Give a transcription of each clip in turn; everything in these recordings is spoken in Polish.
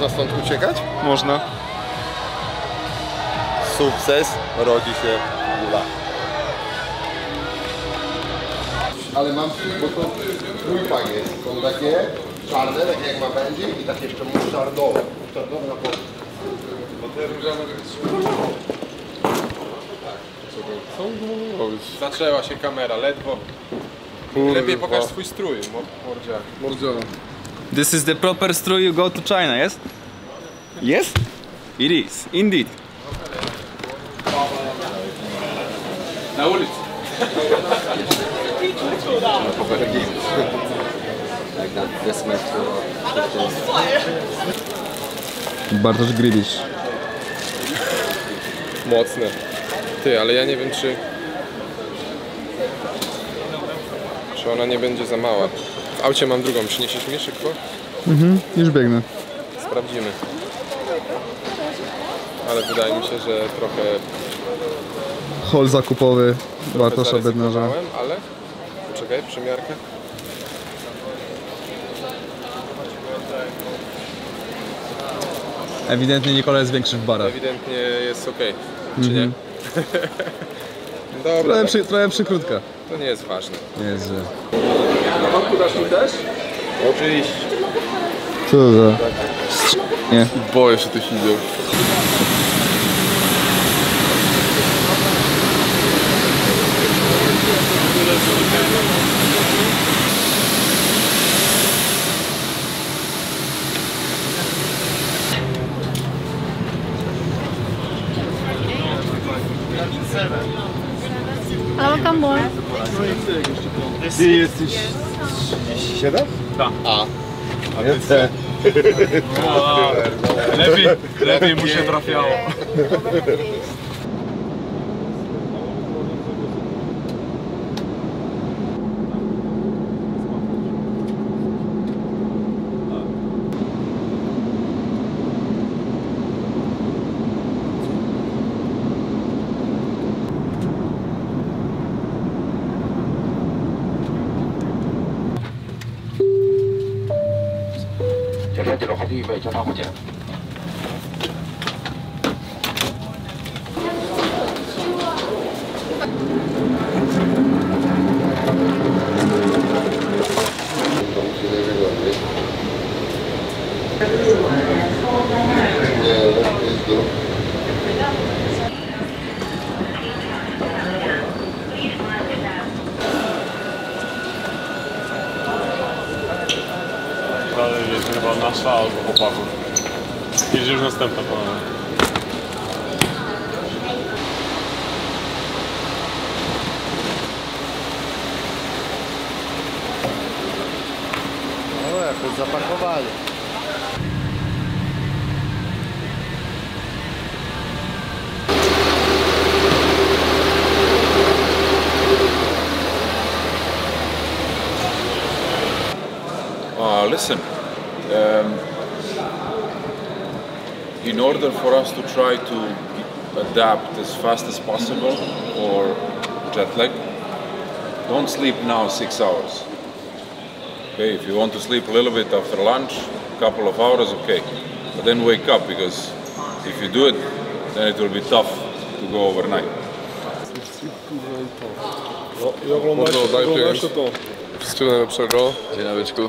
Można stąd uciekać? Można. Sukces rodzi się górach. Ale mam bo to trójpak jest. Są takie czarne, takie jak ma będzie i takie jeszcze musztardowe. Musztardowe na boku. Zaczęła się kamera, ledwo. Lepiej pokaż swój strój, mo- mordziak. This is the proper strój you go to China, yes? Yes? It is, indeed. Na ulicy. Bartosz Gridisz. Mocne. Ty, ale ja nie wiem czy... Czy ona nie będzie za mała. W aucie mam drugą, przyniesiesz mi szybko? Już biegnę. Sprawdzimy. Ale wydaje mi się, że trochę, Hol zakupowy trochę Bartosza Bednarza. ale... Poczekaj, przymiarkę. Ewidentnie Nikola jest większy w barach. Ewidentnie jest ok, czy nie? Dobra, Trochę, tak, przy, trochę przykrótka. to nie jest ważne. Jezu. Oczywiście. Co to za... Nie. Boję się tych idzie. Ale welcome boy. Ty jesteś 37? Tak. A. A ty Lepiej, lepiej mu się trafiało. Nie, no, jest do... Ale jest chłopaków. Jedzie już następna pana. No jakoś zapakowali. In order for us to try to adapt as fast as possible for jet lag, don't sleep now six hours. Okay, if you want to sleep a little bit after lunch, a couple of hours, okay, but then wake up because if you do it, then it will be tough to go overnight. I oglądacie, Mordo, daj oglądacie pięć. to. Wszystkiego najlepszego. Dzień dobry.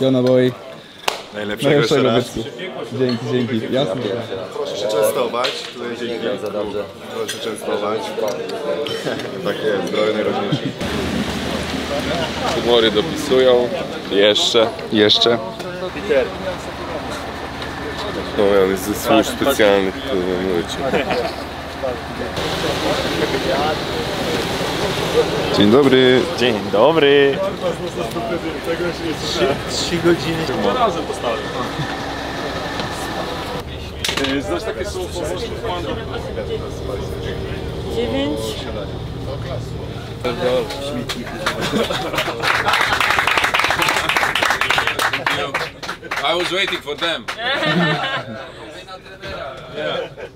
Jona Boy. Najlepszego Najlepszego Bycku. Dzięki, dzięki. Jasne. Proszę częstować. Tutaj dzięki. Za dobrze. Proszę częstować. tak jest, zdrowie najważniejsze. Humory dopisują. Jeszcze. Jeszcze. No ja jest ze służb specjalnych, to mówię Dzień dobry. Dzień dobry. Trzy godziny. razem postawię. Znasz takie słowo quando? Dziewięć. I was waiting for them.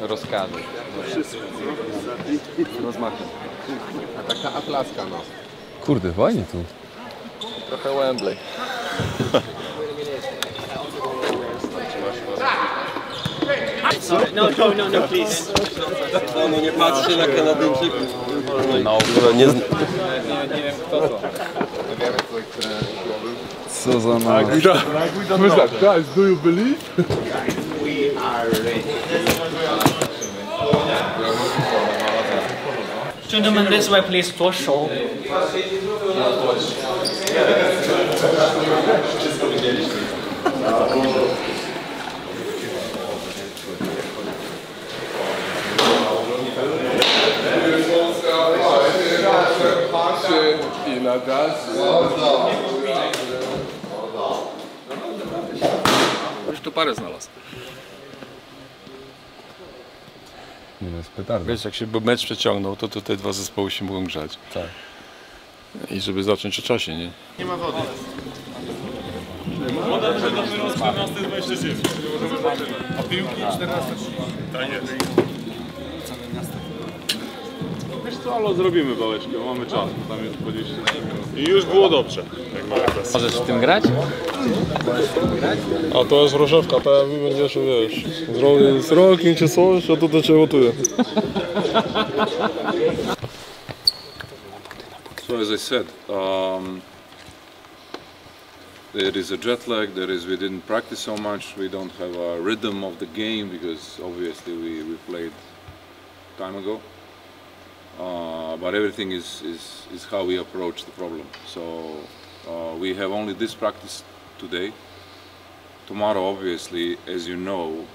rozkaże. Rozmachem. A taka atlaska no. Kurde, fajnie tu. Trochę Wembley. No, no, no, no, please. No, nie, nie, nie wiem kto to. Co, za na... Myślę, guys, do you believe? Gentlemen, this way, please, for sure. I na gaz. Już tu parę znalazł. Nie no, jest petarda. Wiesz, jak się by mecz przeciągnął, to tutaj dwa zespoły się mogą grzać. Tak. I żeby zacząć o czasie, nie? Wiesz co, ale zrobimy bałeczkę, mamy czas, bo tam jest 20 minut. I już było dobrze. Możesz w tym grać? A to jest rożewka, to jak będziesz, wiesz, z, z rokiem czy coś, a to do ciebie gotuje. So as I said, um, there is a jet lag. There is we didn't practice so much. We don't have a rhythm of the game because obviously we, we played time ago. Uh, but everything is, is, is how we approach the problem. So uh, we have only this practice today. Tomorrow, obviously, as you know,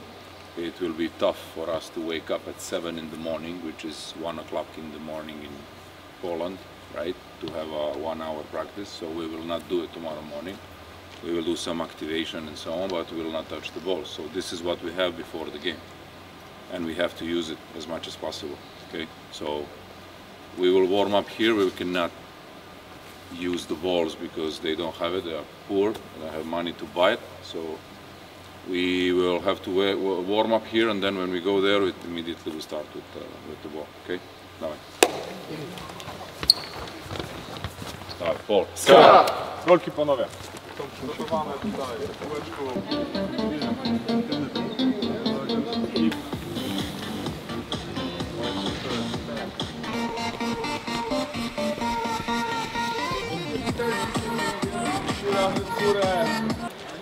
it will be tough for us to wake up at seven in the morning, which is one o'clock in the morning in Poland, right? To have a one-hour practice. So we will not do it tomorrow morning. We will do some activation and so on, but we will not touch the ball. So this is what we have before the game, and we have to use it as much as possible. Okay, so we will warm up here. We cannot use the balls because they don't have it. They are poor. They don't have money to buy it. So we will have to wa- wa- warm up here, and then when we go there, it immediately we start with uh, with the ball. Okay, dawaj. Start ball. Rolki panowie.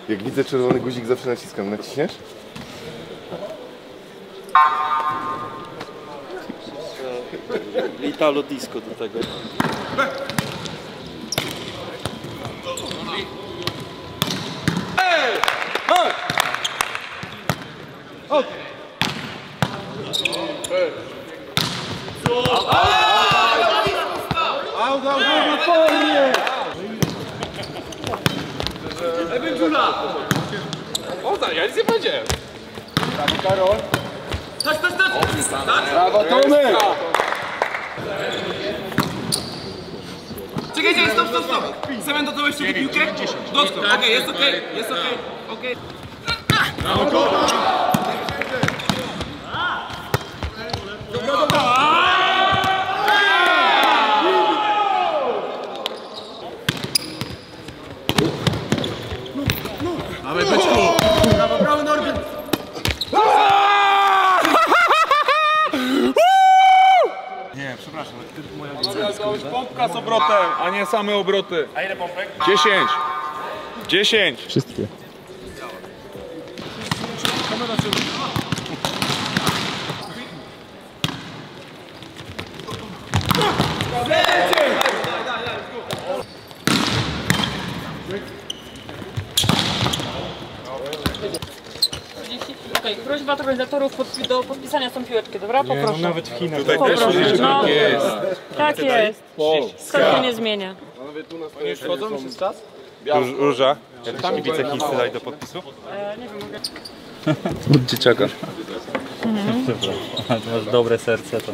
Jak widzę czerwony guzik zawsze naciskam. Naciśniesz? Italo disco do tego. O tak, ja nic nie powiedziałem. Czekajcie, stop, stop, stop. Semian dodałeś sobie piłkę? Dotknął, okej, jest okej, jest okej, okej. być same obroty. A ile pompek? 10. 10. Wszystkie. Okej, prośba do organizatorów podpi- do podpisania są piłeczki, dobra? Poproszę. Nawet w Chinach. Poproszę. No, tak jest. To się nie zmienia. Róża. E, nie wiem, mogę... Od dzieciaka. Masz dobre serce to.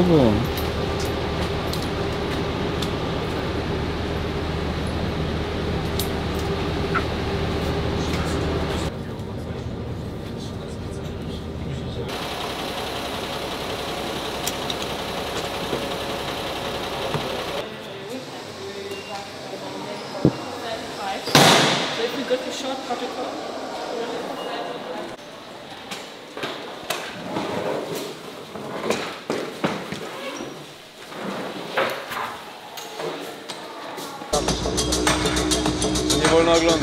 On. So if short protocol.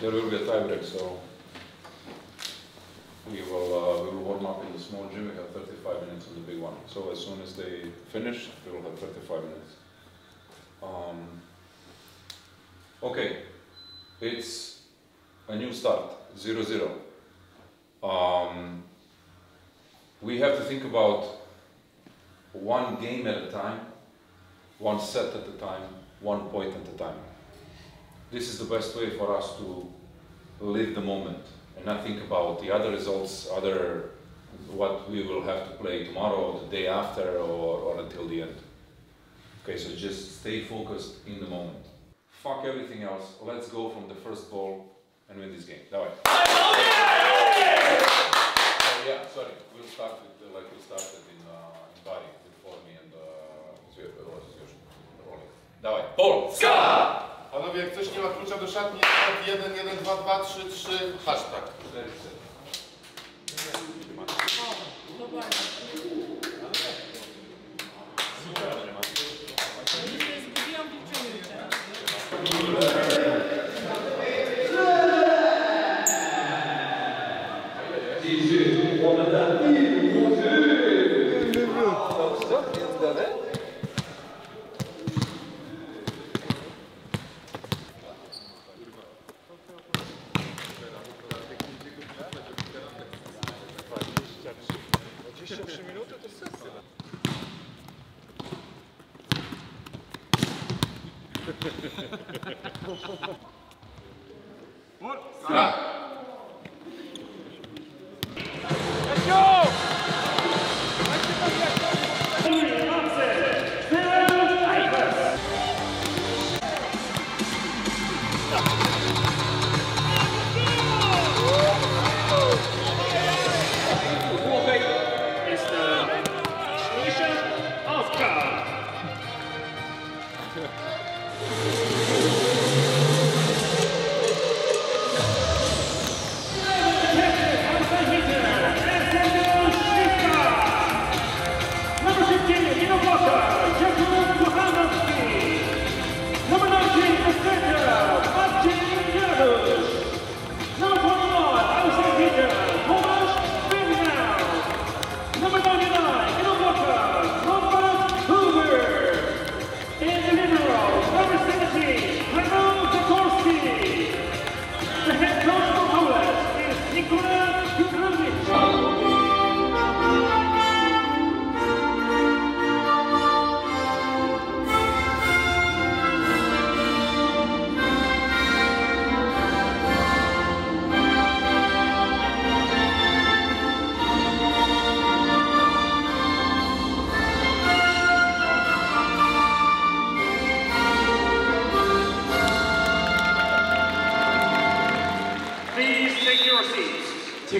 There will be a tie break, so we will, uh, we will warm up in the small gym. We have 35 minutes in the big one. So as soon as they finish, we will have 35 minutes. Um, okay, it's a new start, 0 0. Um, we have to think about one game at a time, one set at a time, one point at a time this is the best way for us to live the moment and not think about the other results, other what we will have to play tomorrow, the day after, or, or until the end. Okay, so just stay focused in the moment. Fuck everything else. Let's go from the first ball and win this game. Давай. Oh, yeah, sorry. We'll start with uh, like we started in, uh, in Bari with Formi and uh, Zwier- what is yours? Rolling. Dawaj. Ball. Panowie, jak ktoś nie ma klucza do szatni, 1, 1, 2, 2, 3, 3, hashtag. 4, 4.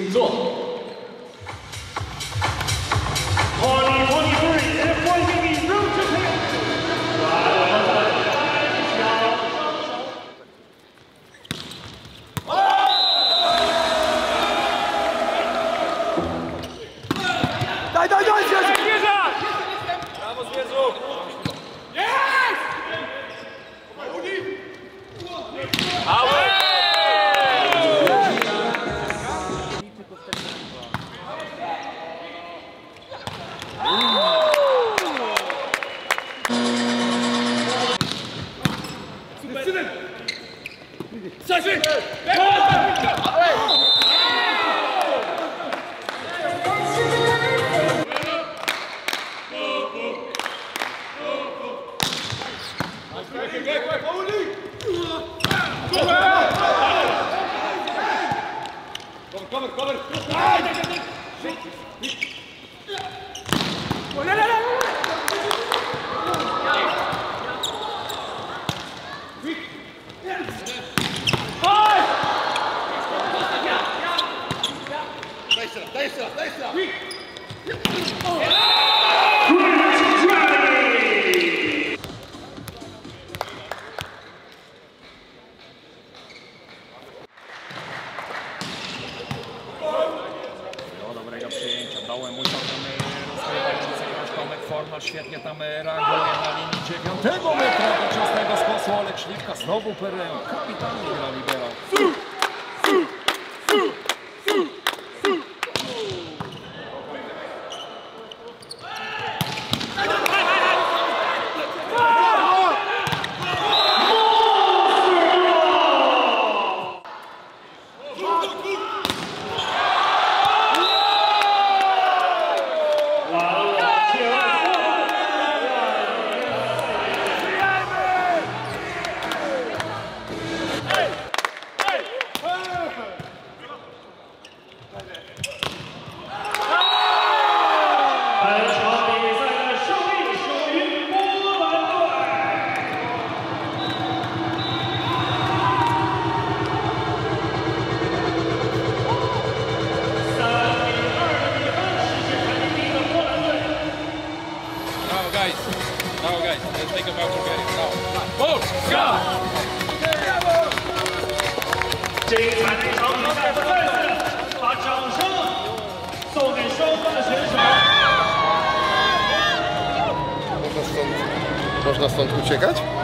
请坐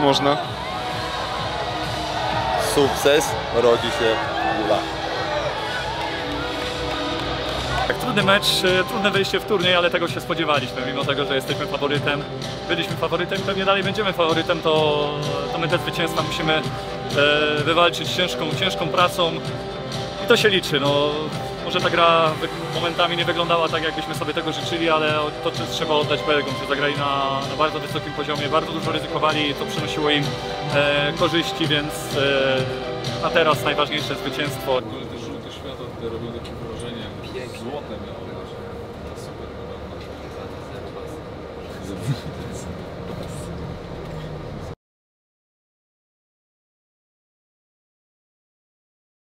można. Sukces rodzi się góra. Tak, trudny mecz, e, trudne wejście w turniej, ale tego się spodziewaliśmy, mimo tego, że jesteśmy faworytem. Byliśmy faworytem, pewnie dalej będziemy faworytem, to, to my te zwycięstwa musimy e, wywalczyć ciężką, ciężką pracą i to się liczy. No, może ta gra momentami nie wyglądała tak, jakbyśmy sobie tego życzyli, ale to trzeba oddać Belgom, że zagrali na, na bardzo wysokim poziomie, bardzo dużo ryzykowali i to przynosiło im e, korzyści, więc e, a teraz najważniejsze zwycięstwo. W ogóle te żółte światła tutaj robią takie wrażenie, jakby złote miały. Super wygląda.